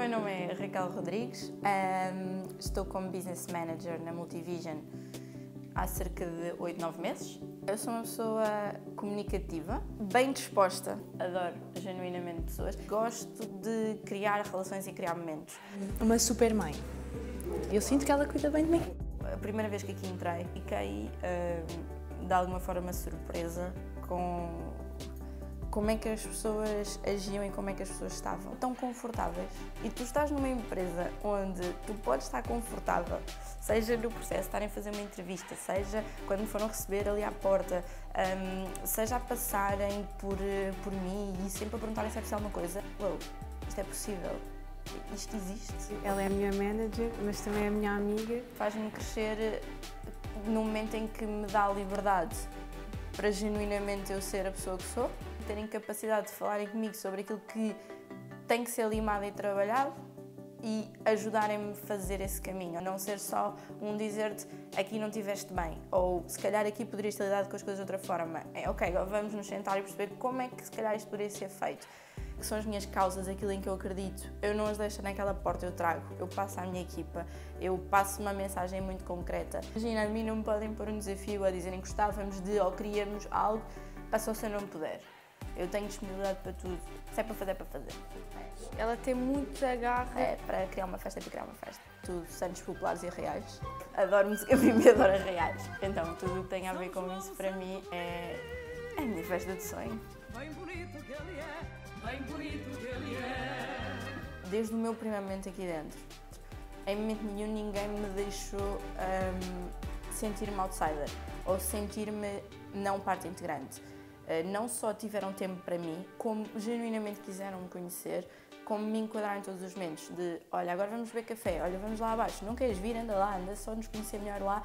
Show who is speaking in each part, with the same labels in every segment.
Speaker 1: meu nome é Raquel Rodrigues, um, estou como Business Manager na Multivision há cerca de 8, 9 meses. Eu sou uma pessoa comunicativa, bem disposta, adoro genuinamente pessoas, gosto de criar relações e criar momentos.
Speaker 2: Uma super mãe. Eu sinto que ela cuida bem de mim.
Speaker 1: A primeira vez que aqui entrei, fiquei uh, de alguma forma surpresa com como é que as pessoas agiam e como é que as pessoas estavam. Tão confortáveis. E tu estás numa empresa onde tu podes estar confortável, seja no processo de estarem a fazer uma entrevista, seja quando me foram receber ali à porta, um, seja a passarem por, por mim e sempre a perguntarem se é possível alguma coisa. Uou, isto é possível. Isto existe.
Speaker 2: Ela é a minha manager, mas também é a minha amiga.
Speaker 1: Faz-me crescer no momento em que me dá liberdade para genuinamente eu ser a pessoa que sou, terem capacidade de falarem comigo sobre aquilo que tem que ser limado e trabalhado e ajudarem-me a fazer esse caminho, não ser só um dizer-te aqui não tiveste bem, ou se calhar aqui poderias ter lidado com as coisas de outra forma. É, ok, agora vamos nos sentar e perceber como é que se calhar isto poderia ser feito. Que são as minhas causas, aquilo em que eu acredito. Eu não as deixo naquela porta, eu trago, eu passo à minha equipa, eu passo uma mensagem muito concreta. Imagina, a mim não me podem pôr um desafio a dizerem que gostávamos de ou queríamos algo, passou se eu não puder. Eu tenho disponibilidade para tudo. Se é para fazer, é para fazer.
Speaker 2: Ela tem muita garra.
Speaker 1: É, para criar uma festa, é para criar uma festa. Tudo, santos populares e reais. Adoro música e adoro reais. Então, tudo o que tem a ver com isso, para mim, é, é a minha festa de sonho. Bem bonito que ele é, bem bonito que ele é. Desde o meu primeiro momento aqui dentro, em momento nenhum ninguém me deixou um, sentir-me outsider ou sentir-me não parte integrante. Eh, não só tiveram tempo para mim, como genuinamente quiseram me conhecer, como me enquadrar em todos os momentos de, olha, agora vamos beber café, olha, vamos lá abaixo, não queres vir, anda lá, anda só nos conhecer melhor lá.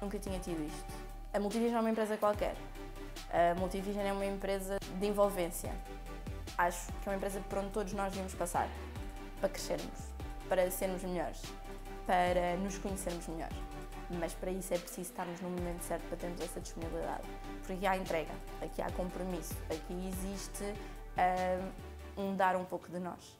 Speaker 1: Nunca tinha tido isto. A Multivision é uma empresa qualquer. A Multivision é uma empresa de envolvência. Acho que é uma empresa por onde todos nós devíamos passar, para crescermos, para sermos melhores, para nos conhecermos melhor mas para isso é preciso estarmos no momento certo para termos essa disponibilidade. Porque há entrega, aqui há compromisso, aqui existe um, um dar um pouco de nós.